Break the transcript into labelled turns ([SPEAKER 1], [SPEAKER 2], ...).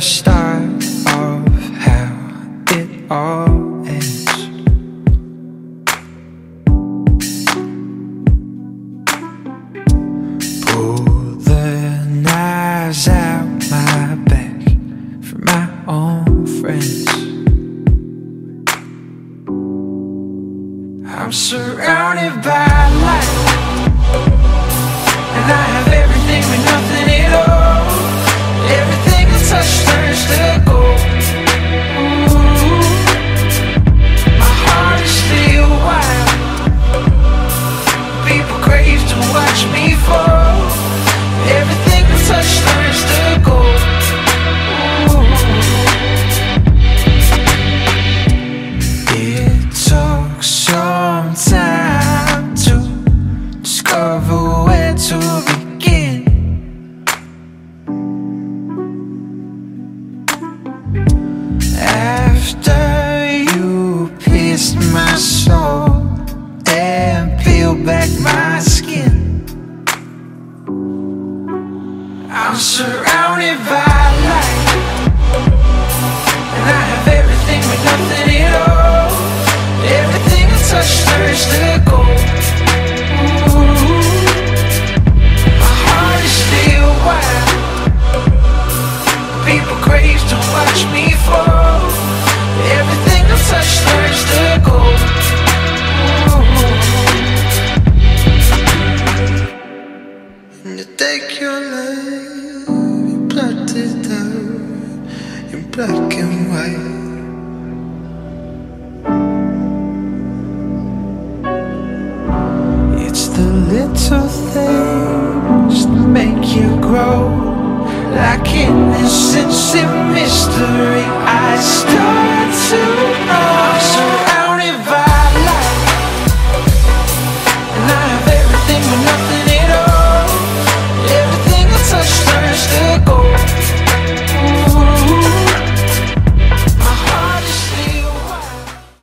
[SPEAKER 1] start of how it all ends. Pull the knives out my back for my own friends. I'm surrounded by light, and I After you pierced my soul and peeled back my skin, I'm surrounded by light, you take your life, you plot it out in black and white. It's the little things that make you grow, like innocence.